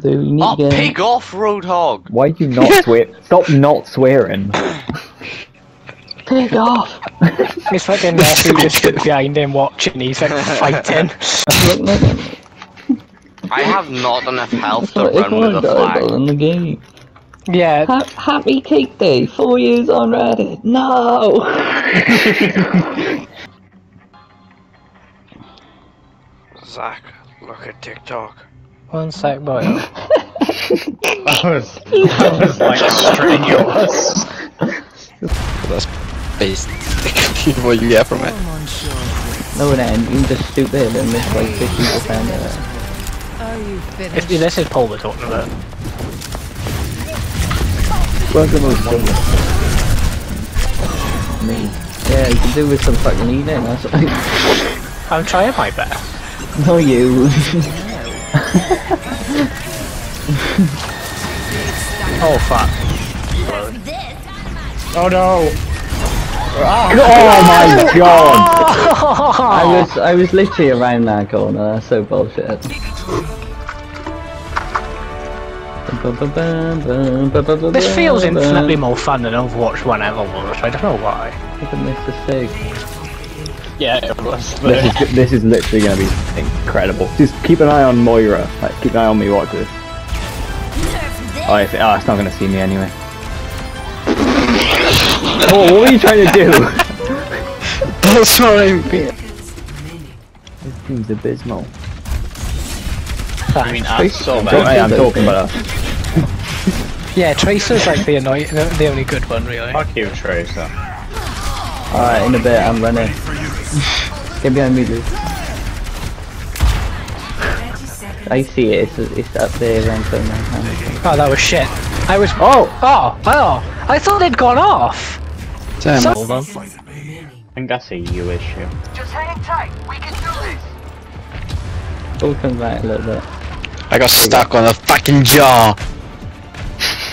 Do you need Oh, to get pig off, Roadhog! Why do you not swear? Stop not swearing. pig off? He's fucking nephew just stood behind him watching, he's like fighting. I have not enough health to run with a died flag. in the game. Yeah, Ha happy Cake Day, four years on Reddit. No! Zach, look at TikTok. One sec, boy. That was, that was like strenuous. That's basically what you get from it. no, then you're just stupid and miss like 50% of it. Are you If, finished? this is Paul we're talking about. Where's the most fun? Me. Yeah, you can do with some fucking eating. That's I'm trying my best. no you. Oh fuck. Oh no! Ah. Oh, oh my god! Oh. I was I was literally around that corner. That's so bullshit. This feels infinitely more fun than Overwatch 1 ever was, I don't know why. Look at Mr. Sig. Yeah, it was. This is this is literally gonna be incredible. Just keep an eye on Moira. Like keep an eye on me. Watch this. Oh, if, oh, it's not gonna see me anyway. oh, what are you trying to do? That's what I mean. this seems abysmal. I mean, I'm so I'm, bad. talking- hey, I'm talking about us. Yeah, Tracer's like the annoying, the, the only good one really. Fuck you, Tracer. Alright, in a bit. I'm running. Get behind me, dude. I see it. It's, it's up there around corner. Oh, that was shit. I was. Oh! Oh! Oh! I thought they'd gone off! Damn. So- Hold on. I think that's a you issue. We'll come back a little bit. I got stuck on a fucking jaw.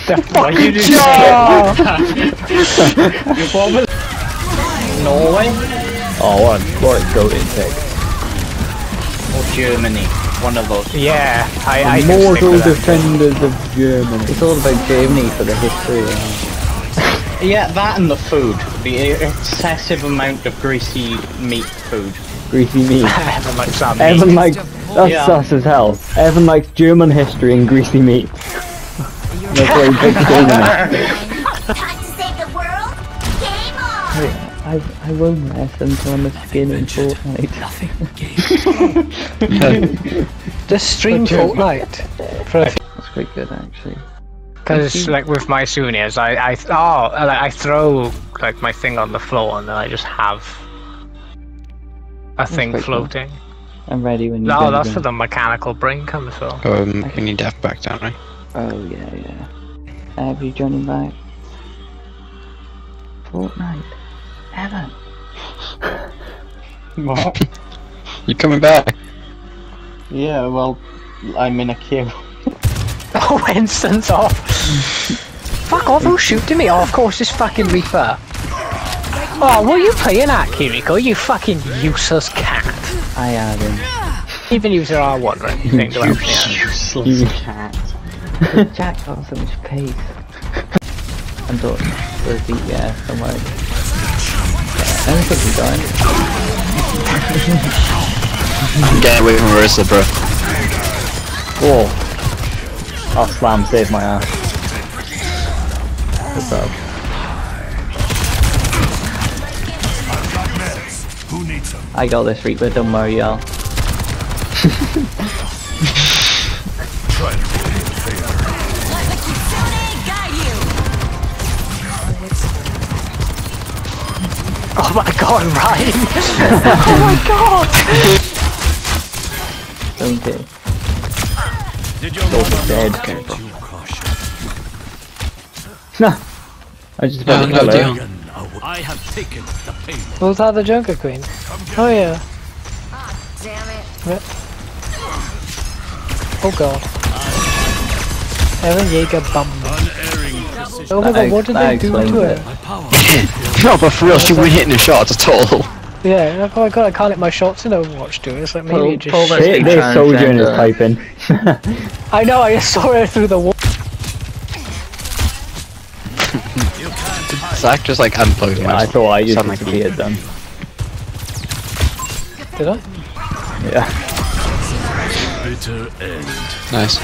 The Why you fucking do jaw! You probably Norway Oh, what? What a goat pick. or Germany? One of those. Yeah, I, I can stick Immortal defenders of Germany. It's all about Germany for the history. yeah. Yeah, that and the food. The excessive amount of greasy meat food. Greasy meat. Evan likes that Evan likes that's Yeah. sus as hell. Evan likes German history and greasy meat. That's why he picks Germany. I, I won't mess until I'm a skin in Fortnite. Just stream Fortnite. For a That's quite good actually. Because like with my souvenirs, I I oh like, I throw like my thing on the floor and then I just have a thing quite cool. floating. I'm ready when you No, go that's again. for the mechanical brain comes so. Um, we need death back down, right? Oh yeah, yeah. Have you joining back? Fortnite. Evan. What? You coming back? Yeah, well, I'm in a queue. Oh, Winston's off. Fuck off! Who's shooting me? Oh, of course, it's fucking Reaper. Oh, what are you playing at, Kiriko? You fucking useless cat. I am. him. Even user R1 or anything to help me out. Useless cat. Jack got so much pace. I'm done. There's the yeah, somewhere. I'm quickly dying. Get away from Marissa, bro. Whoa. Oh, slam saved my ass. What's up? I got this Reaper, don't worry y'all. my god, Ryan! oh my god! Don't it? Both dead. No. I just No, about no to kill her. deal. Was that the Junker Queen? Oh yeah. Ah, damn it. Oh god. Evan Jaeger bum. Oh my god, what did That they do to it. It? no, but for real, she wasn't hitting the shots at all. Yeah, like, oh my god, I can't hit my shots in Overwatch, dude. It's like maybe Paul- it just. Paul, that's Hey, big there's Sojourn is transgender. typing. I know, I just saw it through the wall. Zach just like unplugged Yeah, my I thought I just Sound like disappeared then. Did I? Yeah. Nice.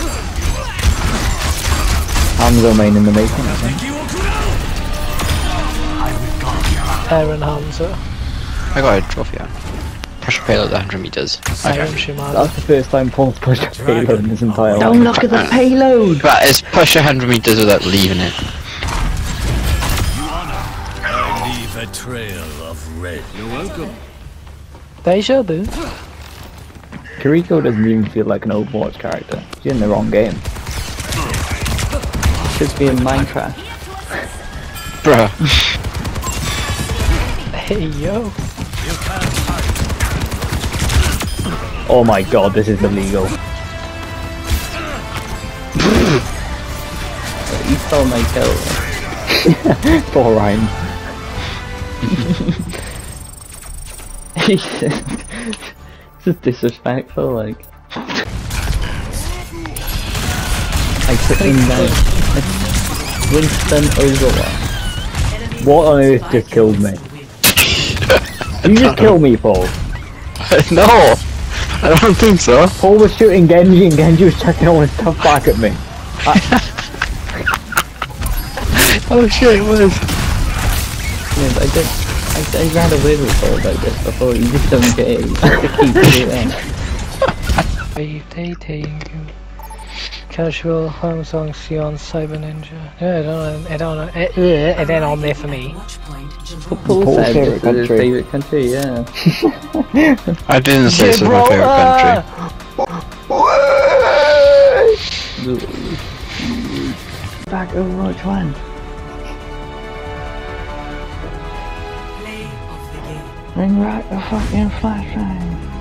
Hanzo main in the making, I think. Aaron Hamza. Eh? I got a trophy on. Pressure payload 100 meters. Aaron Okay. Shimada. That's the first time Paul's pushed a payload in his entire life. Don't look at the payload! But it's push 100 meters without leaving it. Leave a trail of red. You're welcome. Deja vu. Kiriko doesn't even feel like an Overwatch character. She's in the wrong game. Should be in Minecraft. Bruh. Hey yo. Oh my god, this is illegal. You stole my kill. Four rhymes. He's just, just disrespectful, like. I took him down. Winston Overwatch. What on earth just killed me? you just killed me, Paul. no! I don't think so. Paul was shooting Genji and Genji was chucking all his stuff back at me. Uh, oh shit, it was. Yeah, I did. I, I ran away with Paul about this before. You just don't get it. You just keep doing it. Wave dating. Casual, home song, Sion, Cyber Ninja. Yeah, I don't know. I don't know. Eh, eh, and then on there for me. Paul Paul's favourite this is country. favourite country, yeah. I didn't say this was my favorite country. Back Overwatch 1. Ring right the fucking flashbang.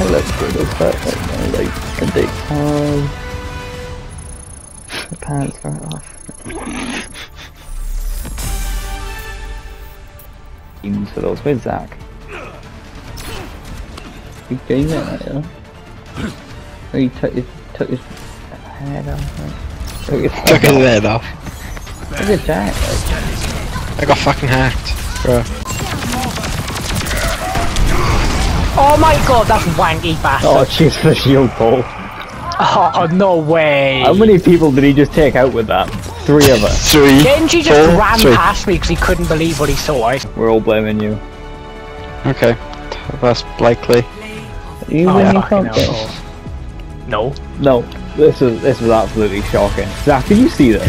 It looks good as fuck, like, you know, like, the dick. Um, the pants are off. Teams for those with Zach. You doing that, like, yeah? Oh, you took his, took his head off. Like. Took his Took his head off. Look at Jack, like, I got fucking hacked. Bruh. Oh my god, that's wanky Oh, bastard. cheers for the shield, Paul. Oh, no way. How many people did he just take out with that? Three of us. Three. Genji just four, ran three. past me because he couldn't believe what he saw. I- We're all blaming you. Okay. That's likely. you Oh, win your fucking contest. No. No, this is this was absolutely shocking. Zach, did you see this?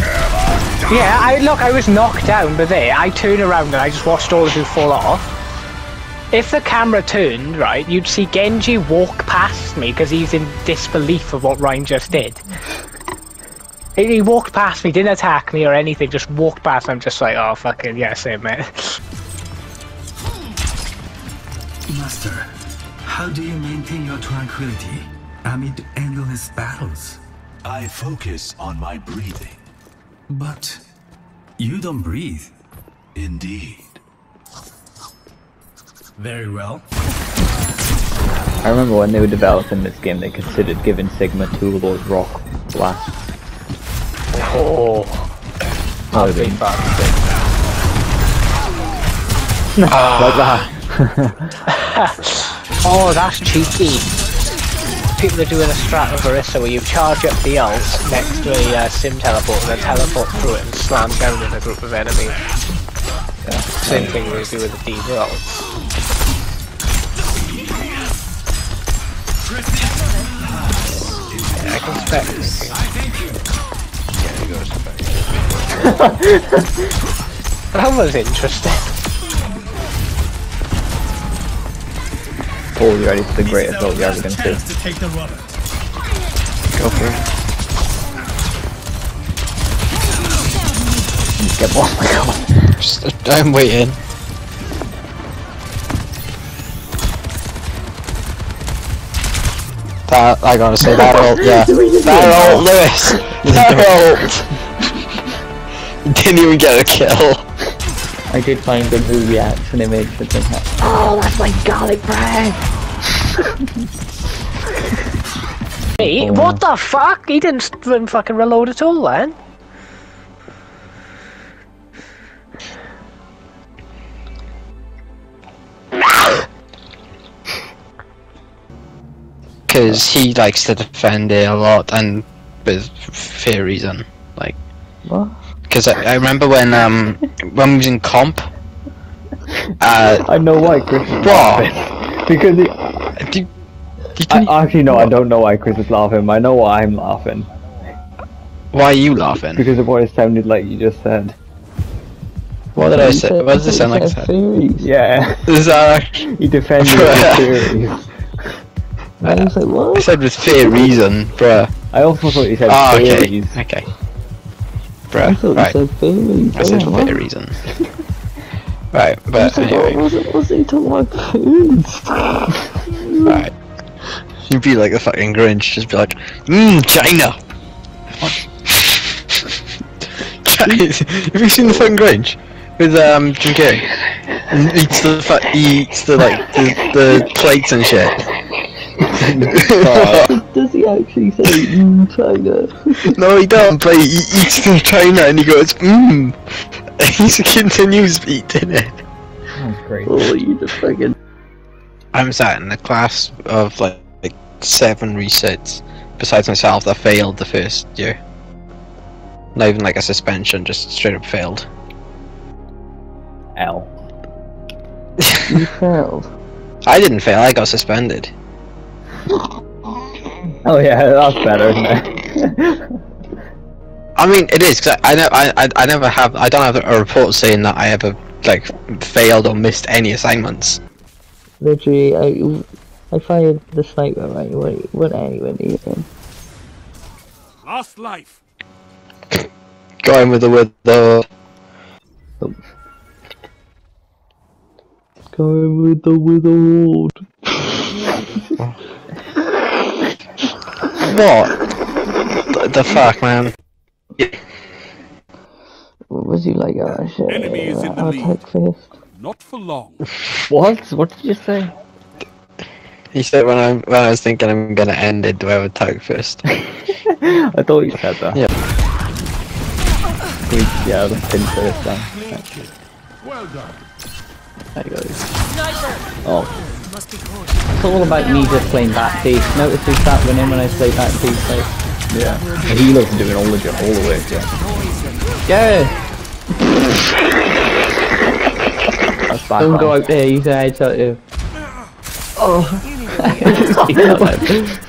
Yeah, I look, I was knocked down, but there, I turned around and I just watched all of you fall off. If the camera turned, right, you'd see Genji walk past me because he's in disbelief of what Ryan just did. He he walked past me, didn't attack me or anything, just walked past. I'm just like, oh, fucking, yeah, same, mate. Master, how do you maintain your tranquility amid endless battles? I focus on my breathing. But you don't breathe. Indeed. Very well. I remember when they were developing this game, they considered giving Sigma two Lord Rock Blast. Oh, That would've been like that. oh, that's cheeky. People are doing a strat of Orisa where you charge up the ult next to a uh, Sym teleport and then teleport through it and slam down in a group of enemies. Same thing we do with the D ults. Yeah, I can spec. That was interesting. Paul, you ready for the greatest vote you're ever going to see? take the rubber. Go for it. Get oh my god. Just, I'm waiting. That I gotta say that old yeah. That old Lewis. That old Didn't even get a kill. I did find the new reaction image that they had. Oh, that's my garlic bread! Hey, oh. what the fuck? He didn't s- even fucking reload at all then. Because he likes to defend it a lot and with fair reason. Like, What? because I, I remember when um when we was in comp. Uh, I know why Chris is What? laughing. Because he, do, do I, actually no, I don't know why Chris is laughing. I know why I'm laughing. why are you laughing? Because of what it sounded like you just said. What did I say? What does it sound like? I you said said? Yeah, Is that he defended the theories. I was like, I what? said with fair reason, bruh. I also thought you said Oh, okay. theories. Okay. I thought right. you said fairies. I said for fair reason. right, I but said, what anyway. was it? Was he talking about foods? Right. You'd be like the fucking Grinch, just be like, mmm, China! Have you seen the fucking Grinch? With um Jim Carrey? And he eats the fu- he eats the like the, the plates and shit. Does he actually say mm, China? no he don't, but he eats the China and he goes, mmm. He continues eating it. That's great. oh, you just fucking. I'm sat in a class of like, like seven resets, besides myself, that failed the first year. Not even like a suspension, just straight up failed. L. You failed. I didn't fail, I got suspended. Oh yeah, that's better, isn't it? I mean, it is because I, I, ne- I, I, I never have, I don't have a report saying that I ever like failed or missed any assignments. Literally, I, I fired the sniper right away. What A when he in? Lost life. Going with the with the Going with the wizard. what? the, the fuck, man. What was you like? Oh shit. Enemy is in the I'll lead. take first. Not for long. what? What did you say? He said when I when I was thinking I'm gonna end it, do I would tag first? I thought you said that. Yeah. We- yeah, the pin first then. Well done. There you go. Oh. It's all about me just playing back piece. Notice we start winning when I play back piece. Like, Yeah. He loves doing all the jo- all the work. Yeah. yeah. That's bad. Don't go out there. You He's a headshot you. Oh.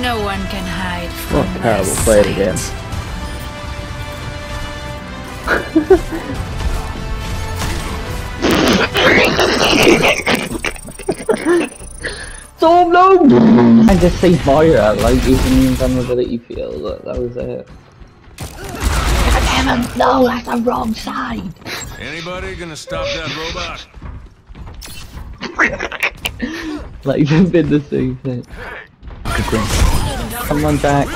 No one can hide from What my terrible play it again. sight. So no! I just saved Moira, like using the invulnerability field. That, that was it. Damn it! No, that's the wrong side. Anybody gonna stop that robot? Like you've been the same thing. Come on, Jack.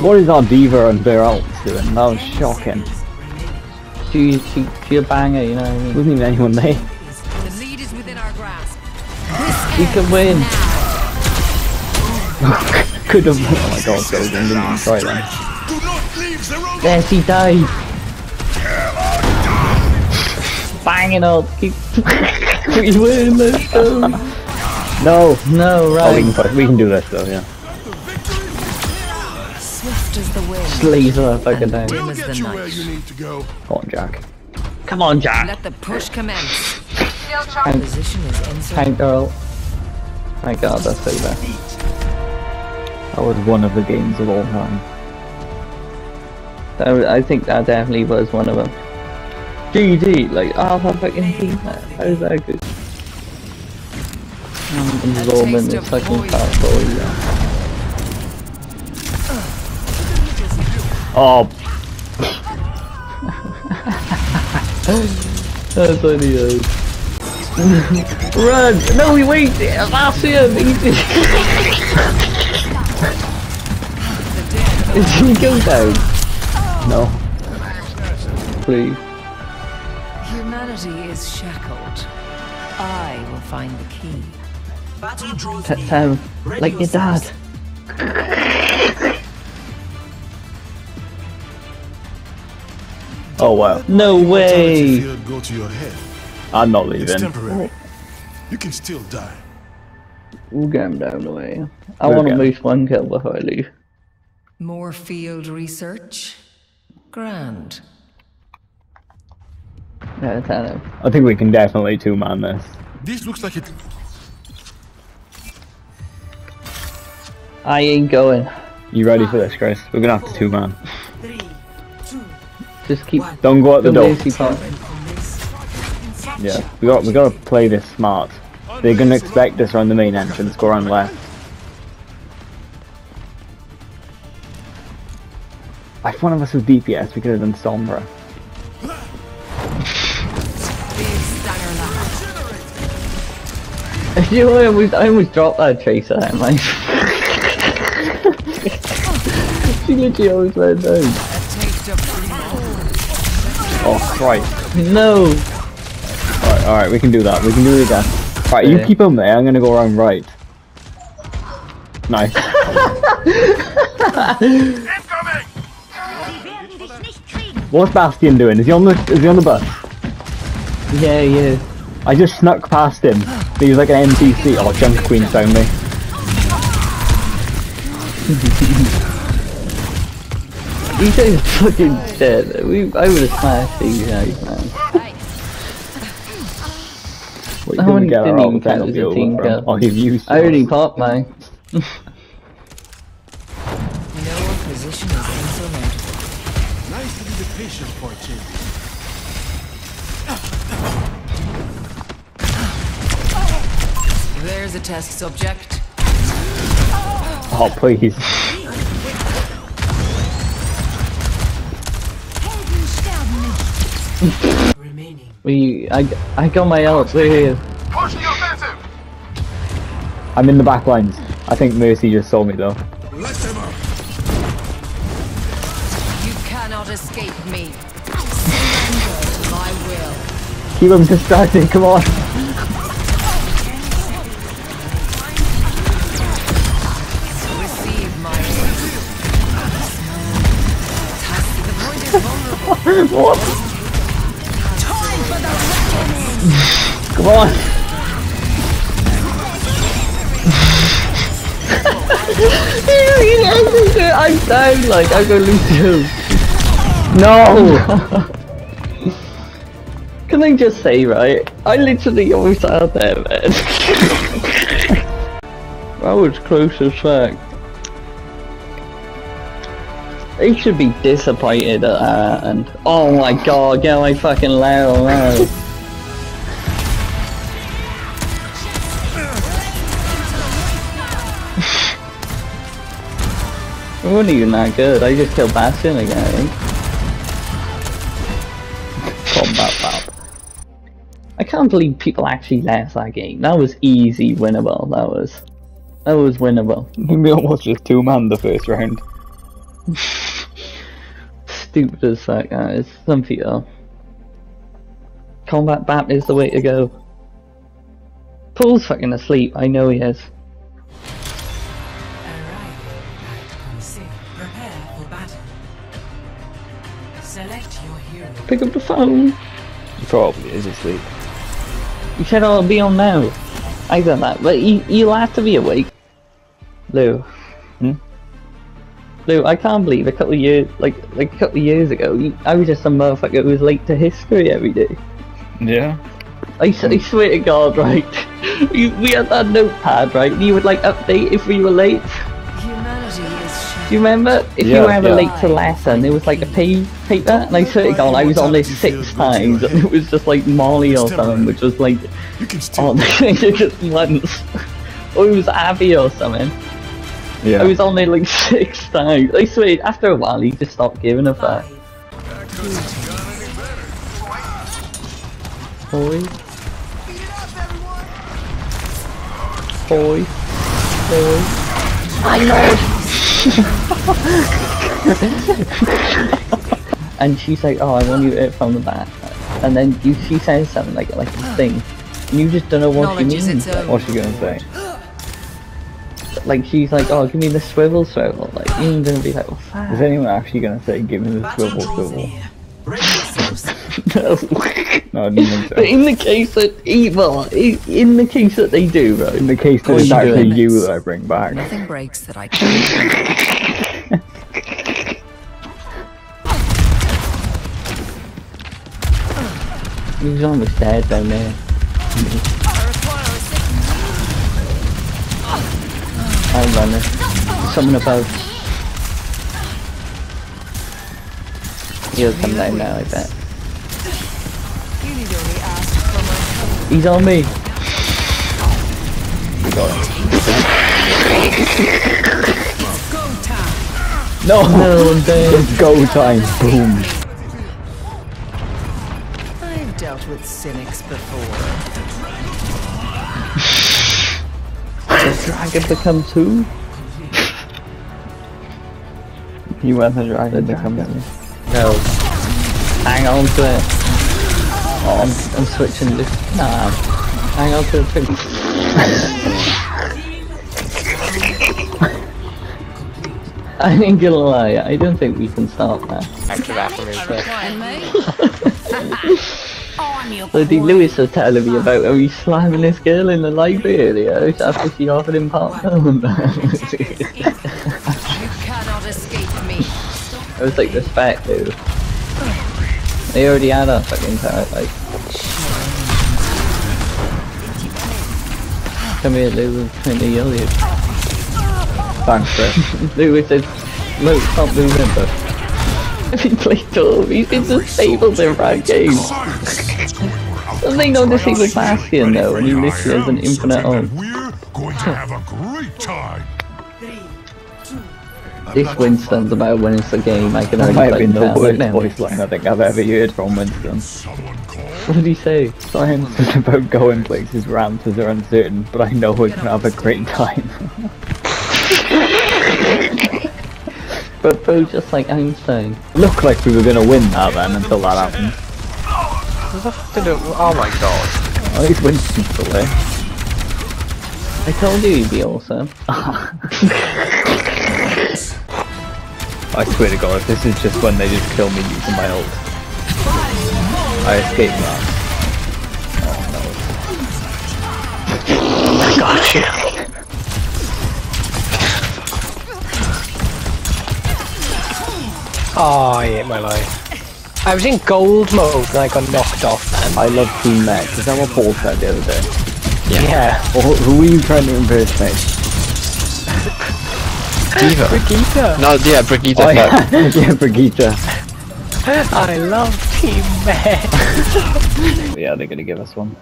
What is our D.Va and their alts doing? That was shocking. She, she, she a banger, you know what I mean? Wasn't even anyone there. The is within our grasp. We can win. Could have. Oh my god, Golden didn't even try robot! There she died. Banging up. Keep. we win. Let's go. No. No, Oh, we right. can push. We can do this though. Yeah. Swift as the wind. Laser fucking down. Dim as Get the you where night. you need to go. Come on, Jack. Come on, Jack. Let the push commence. Count, Position is inside. count girl. My god, that's over. That was one of the games of all time. That was- I think that definitely was one of them. GG, like, oh, my fucking team. How is that good? Enrollment is fucking powerful, yeah. Oh, That's funny though. Run! No, he wait! That's him! He Is he go down? no. Please. Humanity is shackled. I will find the key. Battle draws Pet near. Sam, um, Ready like your dad. Oh wow. No way! Go to your head. I'm not It's leaving. temporary. You can still die. We'll get him down the way. I We'll want to get him. moose one kill before I leave. More field research? Grand. Yeah, tell. I think we can definitely two man this. This looks like it. I ain't going. You ready for this, Chris? We're gonna have to two man. Three, two, Just keep Don't go out the the door. Yeah, we got we gotta play this smart. They're gonna expect us around the main entrance, go around left. If one of us was DPS, we could have done Sombra. Big stanger lad. you know, I almost, I almost dropped that tracer at my. down. Oh Christ. No! Alright, alright, we can do that. We can do it again. Alright, you keep him there, I'm gonna go around right. Nice. What's Bastion doing? Is he on the is he on the bus? Yeah, yeah. I just snuck past him. He was like an NPC. Oh, Junk Queen found me. You guys fucking dead. We, I would have smashed these guys, man. What How many gonna get didn't even count as a team kill? I'll give used I already popped mine. No opposition is insurmountable. Nice to be the patient for a change. There's a test subject. Oh, please. Remaining. We, I, I got my ult. We're here. Push the offensive! I'm in the back lines. I think Mercy just saw me though. Let them up! You cannot escape me. Surrender to my will. Keep him distracted, come on. Receive my Task the point is vulnerable. what? On. I'm down, like, I'm gonna lose you. No! Can I just say, right? I literally almost out there, man. that was close as fuck. They should be disappointed at that, and oh my god, get my fucking loud wasn't even that good, I just killed Bastion again, I think. Combat map. I can't believe people actually left that game. That was easy winnable. That was. That was winnable. We almost just two man the first round. Stupid as fuck, guys. Some people. Combat bat is the way to go. Paul's fucking asleep. I know he is. Pick up the phone. He probably is asleep. You said I'll be on now. I done that, but you, you'll have to be awake. Lou. Hmm? Lou, I can't believe a couple of years, like like a couple of years ago, you, I was just a motherfucker who was late to history every day. Yeah. I, I swear to God, right? We had that notepad, right? You would like update if we were late. Humanity is Do you remember? If you were ever yeah. late to lesson, there was like a pay paper, and I swear to God, I was on this six times, and it was just like Molly or something, which was like You can still on just once. or it was Abby or something. Yeah. I was on there like six times. I swear, after a while, he just stopped giving a fuck. Boy. Boy. Boy. My lord! and she's like, oh, I want you to hit from the back. And then you, she says something like like a thing. And you just don't know what she Knowledge is means. its own. What's she gonna say? Like she's like, oh, give me the swivel swivel. Like you're gonna be like, fuck. Is anyone actually gonna say, give me the swivel swivel? No. No, I didn't think so. But in the case that evil, in the case that they do, right? In the case that What it's you actually doing? you that I bring back. Nothing breaks that I can't. He was almost dead down there. I'm running. Someone above. He'll come down now, I bet. He's on me. We got go time. No, no, I'm dead. It's go time. Boom. I've dealt with cynics before. The dragon becomes who? You want the dragon to come in? No. Hang on to it. Oh, I'm, I'm switching this. Nah. Hang on to the thing. I ain't gonna lie, I don't think we can stop that. Actually, that for me. But And me? On you Bloody Lewis was telling me about how he's slamming this girl in the library earlier after she offered him popcorn. You cannot escape me. I was like, respect, dude. They already had a fucking parrot, like. Come here, Lou, I'm trying to yell at you. Thanks, Chris. Lou says, Lou, stop moving, but. He played Dove, he's been disabled in that game. Doesn't he know disabled Bastion though, and he literally has an infinite on. We're going to have a great time. This Winston's about winning the game, I can That might have been the worst now. voice line I think I've ever heard from Winston. What did he say? Science is about going places where answers are uncertain, but I know we're gonna have a great time. But Bo just like Einstein. Looked like we were gonna win that then until that happened. Oh my god. At least Winston's still there. I told you he'd be awesome. I swear to god, if this is just when they just kill me using my ult. I escaped that. I got you. Oh, I hate my life. I was in gold mode and I got knocked off then. I love Team Mech. Is that what Paul said the other day? Yeah. Or who- who were you trying to impersonate? D.Va. Brigitte. No, yeah, Brigitte. Oh, yeah, yeah, Brigitte. I love Team Mech. Yeah, they're gonna give us one.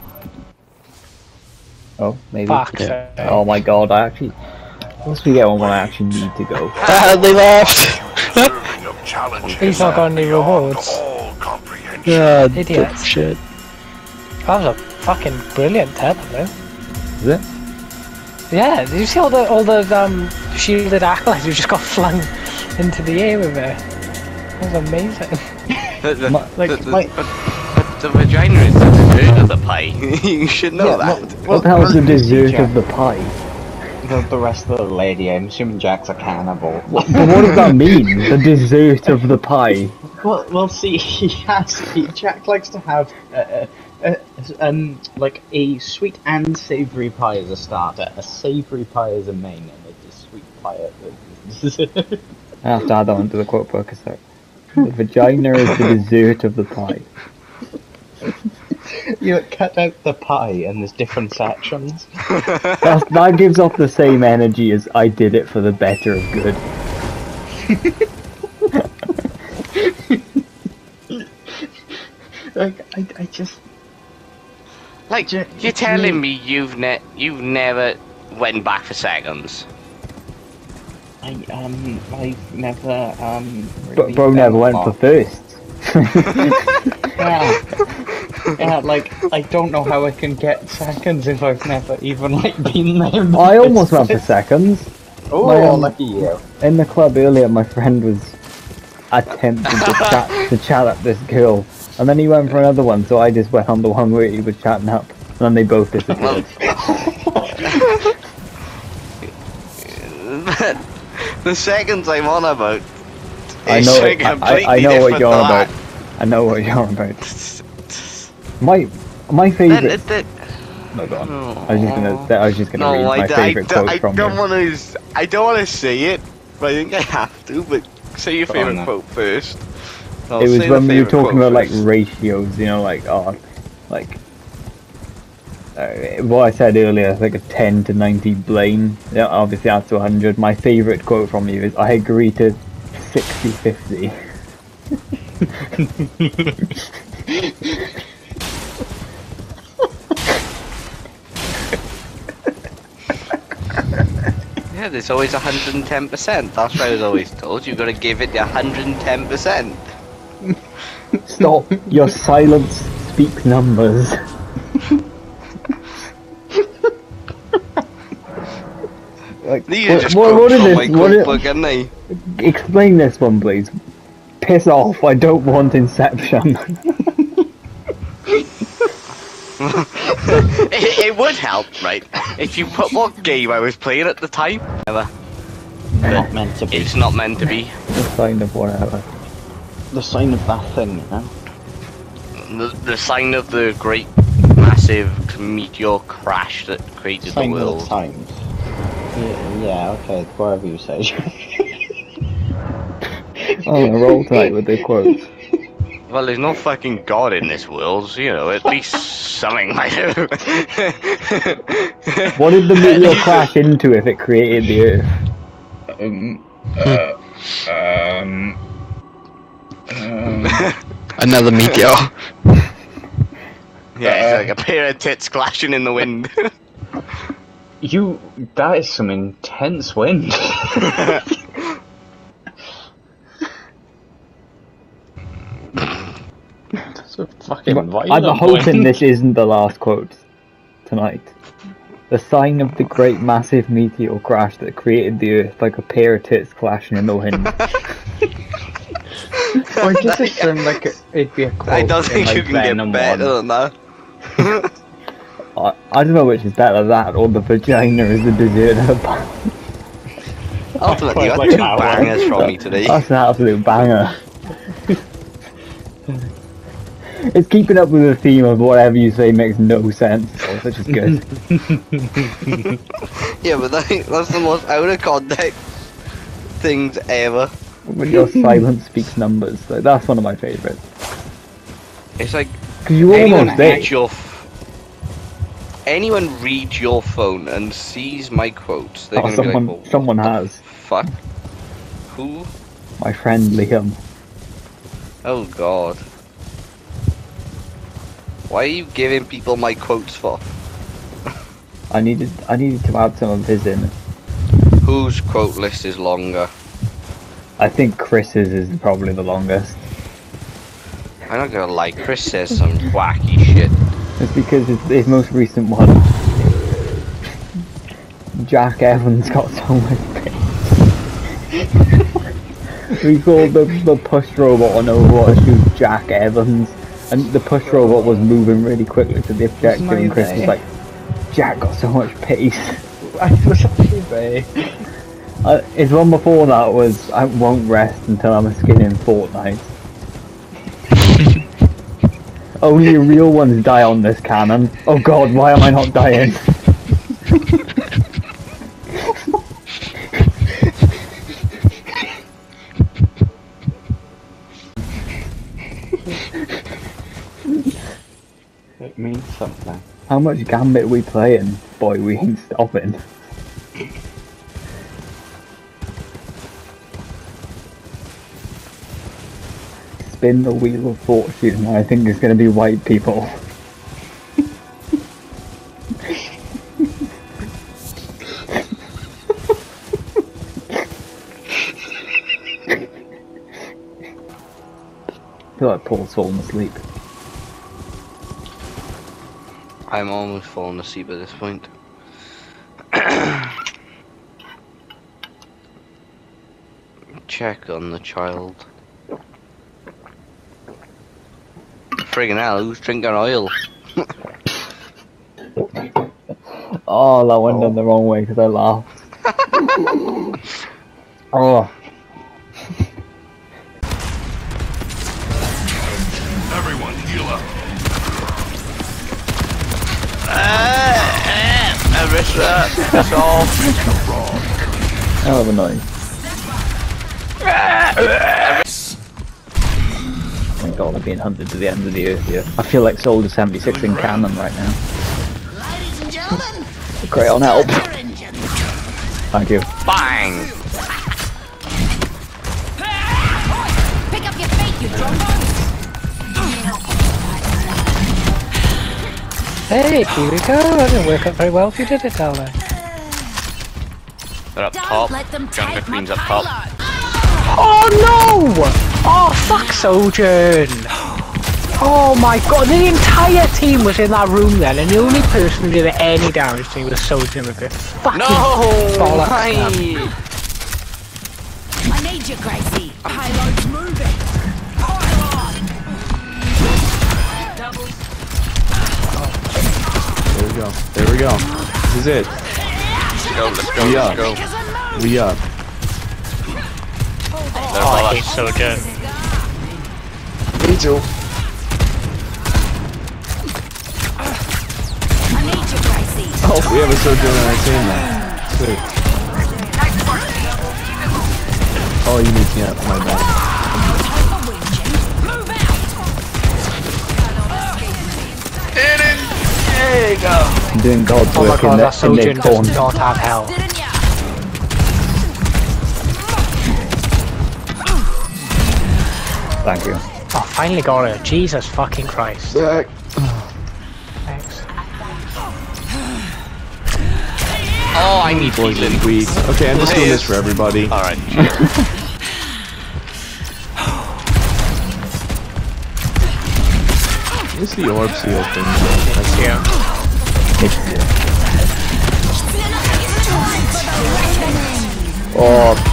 Oh, maybe. Fuck. Yeah. Oh my god, I actually. Once we get one when I actually need to go. Ah, they left! Stirring of challenge He's not got any rewards. Yeah, Idiot. shit. That was a fucking brilliant tether, man. Is it? Yeah, did you see all the all the um shielded acolytes who just got flung into the air with it? That was amazing. The, the, My- like, the, the, my- but, but the vagina is the dessert of the pie. you should know that. What the hell's the dessert of the pie? The, the rest of the lady, I'm assuming Jack's a cannibal. But what does that mean? The dessert of the pie? Well, well, see, he has. He, Jack likes to have uh, uh, um like a sweet and savory pie as a starter, a savory pie as a main, and a sweet pie as a dessert. I have to add that onto the quote book a sec. The vagina is the dessert of the pie. you cut out the pie, and there's different sections. That's, that gives off the same energy as I did it for the better of good. Like I, I just Like, J- you're telling me you've ne- you've never went back for seconds? I um I've never um. But really bro never went that. for first. Yeah. yeah, like I don't know how I can get seconds if I've never even like been there. in I almost went for seconds. Oh, My, um, lucky you. In the club earlier, my friend was attempting to chat to chat up this girl, and then he went for another one. So I just went on the one where he was chatting up, and then they both disappeared. the seconds I'm on about. I know, something I, I, I know what you're to about. I know what you're about. My my favorite. it- that- No, go on. I was just gonna. I was just gonna no, read my d- I favorite d- quote I from don't you. want to. I don't want to say it, but I think I have to. But say your Go favorite quote first. I'll it was when we were talking about like ratios, you know, like oh, like uh, what I said earlier, like a 10 to 90 blame. Yeah, obviously that's to 100. My favorite quote from you is, "I agree to 60-50." Yeah, there's always 110%. That's what I was always told. You've got to give it your 110%. Stop! Your silence speaks numbers. like, These are what, just what, what quotes is from this? What is- cookbook, aren't they? Explain this one, please. Piss off! I don't want Inception. it, it would help, right? If you put what game I was playing at the time. Never. Not meant to be. It's not meant to be. the sign of whatever. The sign of that thing, you know? The, the sign of the great, massive meteor crash that created Sign the of the world. times. Yeah, yeah, okay, whatever you say. Oh, I roll tonight with the quotes. Well, there's no fucking god in this world, so, you know, at least something might have. What did the meteor crash into if it created the Earth? um, uh, um, um, Another meteor. Yeah, it's like a pair of tits clashing in the wind. you, that is some intense wind. That's a fucking I'm violent hoping wind. this isn't the last quote tonight. The sign of the great massive meteor crash that created the Earth like a pair of tits clashing in the wind. Or does it sound like it- it'd be a quote I don't in, think like, you can Venom get better 1? than that. I, I don't know which is better, that or the vagina is the deserter. Ultimately, you Quite got two like bangers from me today. That's an absolute banger. it's keeping up with the theme of whatever you say makes no sense, which is good. Yeah, but that, that's the most out of context things ever. When your silence speaks numbers, like, that's one of my favourites. It's like Because you anyone almost did. your f- anyone reads your phone and sees my quotes, they're Oh, gonna someone, be like, someone has. "Fuck, who? My friend Liam. Oh God." Why are you giving people my quotes for? I needed, I needed to add some of his in. Whose quote list is longer? I think Chris's is probably the longest. I'm not gonna lie, Chris says some wacky shit. It's because it's his most recent one, Jack Evans got so much pace. we called the, the push robot on Overwatch who's Jack Evans, and the push robot was moving really quickly to the objective, and Chris was like, Jack got so much pace. I was actually there. Uh, his one before that was, I won't rest until I'm a skin in Fortnite. Only real ones die on this cannon. Oh god, why am I not dying? It means something. How much Gambit we playing? Boy, we ain't stopping. spin the wheel of fortune. I think it's going to be white people. I feel like Paul's falling asleep. I'm almost falling asleep at this point. Check on the child. Friggin' hell, who's drinking oil? Oh, that went down the wrong way because I laughed. oh, Everyone, heal up. Ah, ah, I missed that. That's all. hell of a noise. I'm being hunted to the end of the earth here. I feel like Soldier 76 in canon right now. Ladies and gentlemen, Great on help. Thank you. Bang! Pick up your feet, you! Hey, here we go. That didn't work out very well if you did it, Aldo. They're up Don't top. Junker Queen's up top. Payload. Oh no! Oh fuck Sojourn! Oh my god, the entire team was in that room then, and the only person who did any damage to me was Sojourn with it. Fucking No! bollocks, I need you, Gracie. Payload's moving. Pile on. Double. There we go. There we go. This is it. Let's go, let's go, We let's go. We up. They're Oh, I above hate us. Me too. You, Oh, we have a sojourn on our team now. Sweet. Oh, you need yeah, my bad. Move out. Hit it! There you go. I'm doing God's Oh my work god, in, that the, in Sojourn this does corner. not have hell. Thank you. Oh, finally got it. Jesus fucking Christ. Back. Thanks. Oh, I need Boys healing. weak. Okay, I'm just doing this for everybody. Alright. Where's the orb seal thing? That's Yeah. Oh,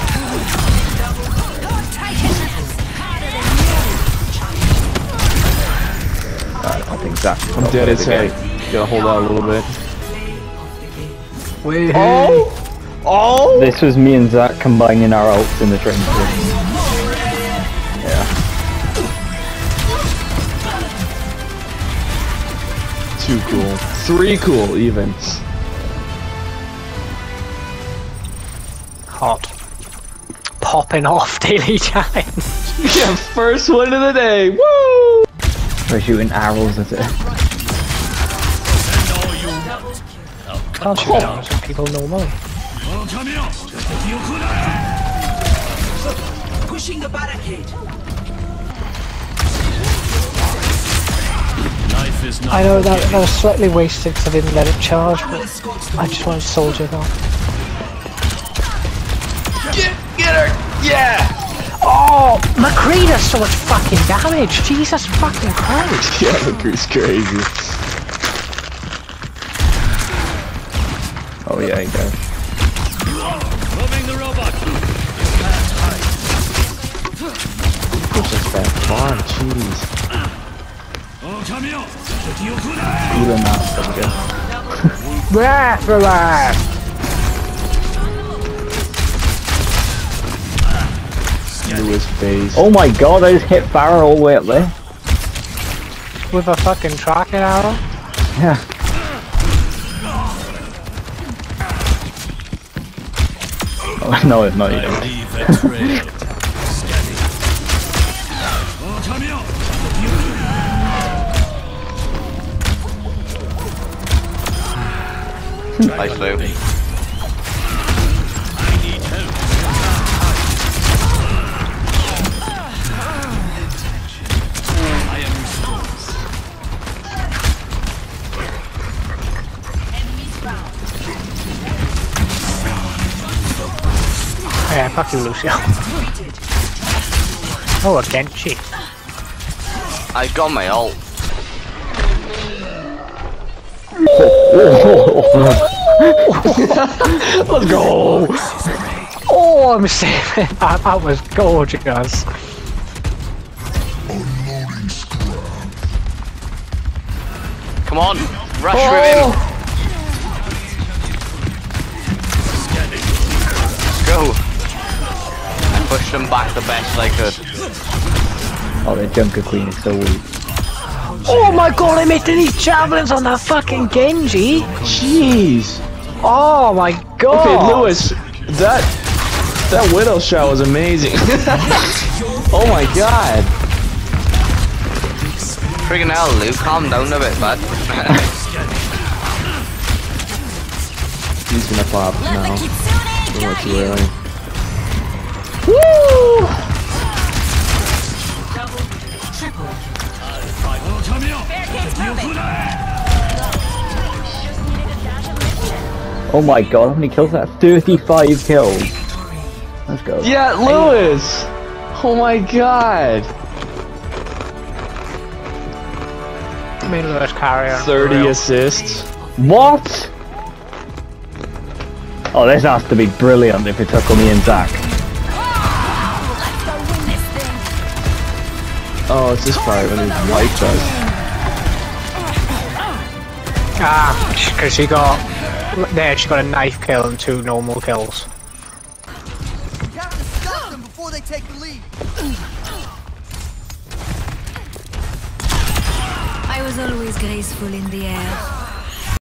I don't think Zach. I'm dead as heck. Gotta hold out a little bit. Wait. Oh! Oh! This was me and Zach combining our ults in the trenches. Yeah. Too cool. Three cool, even. Hot. Popping off daily challenge. yeah, first one of the day. Woo! We're shooting arrows at it. Can't shoot down some people normally. Pushing the barricade. Life is not I know that, that was slightly wasted because I didn't let it charge, but I just wanted to soldier though. Get, get her! Yeah! Oh, McCree does so much fucking damage. Jesus fucking Christ. Yeah, McCree's crazy. Oh yeah, he does. moving the robot. Push us far, jeez. Even that, pretty good. Breath relax. Into his face. Oh my god, I just hit Pharah all the way up there. With a fucking tracking arrow. Yeah. Oh, no, no, you don't. leave a Nice Lou. Fuck you, Lucio. Oh, a Genji. I got my ult. Let's go! Oh, I'm saving. That, that was gorgeous. Come on, rush oh! with him. Pushed them back the best I could. Oh, the Junker Queen is so weak. Oh my god, I made these javelins on that fucking Genji! Jeez. Oh my god! Okay, Lewis, that that widow shot was amazing. oh my god. Friggin' hell, Luke, calm down a bit, bud. He's gonna pop now. Too much too early. Oh my god, how many kills that? 35 kills. Let's go. Yeah, Lewis. Oh my god. Main Lewis carrier. 30 assists. What? Oh, this has to be brilliant if it took on me and Zach. Oh, it's this part when he wiped us. Ah, because she got. There, she got a knife kill and two normal kills. You have to stop them before they take the lead. I was always graceful in the air.